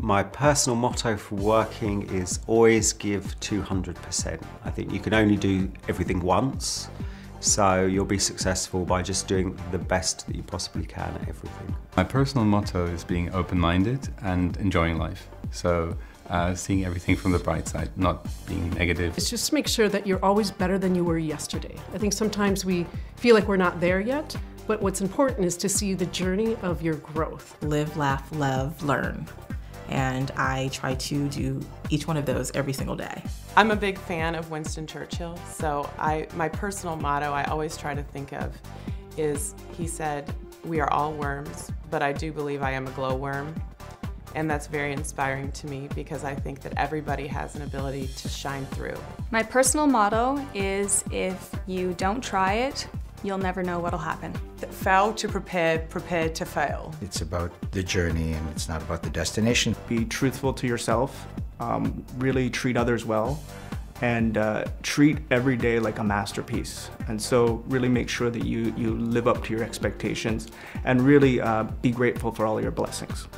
My personal motto for working is always give 200%. I think you can only do everything once, so you'll be successful by just doing the best that you possibly can at everything. My personal motto is being open-minded and enjoying life. So uh, seeing everything from the bright side, not being negative. It's just to make sure that you're always better than you were yesterday. I think sometimes we feel like we're not there yet, but what's important is to see the journey of your growth. Live, laugh, love, learn. And I try to do each one of those every single day. I'm a big fan of Winston Churchill, so I, my personal motto I always try to think of is he said, We are all worms, but I do believe I am a glowworm. And that's very inspiring to me because I think that everybody has an ability to shine through. My personal motto is if you don't try it, you'll never know what'll happen. Fail to prepare, prepare to fail. It's about the journey and it's not about the destination. Be truthful to yourself, um, really treat others well, and uh, treat every day like a masterpiece. And so really make sure that you, you live up to your expectations and really uh, be grateful for all your blessings.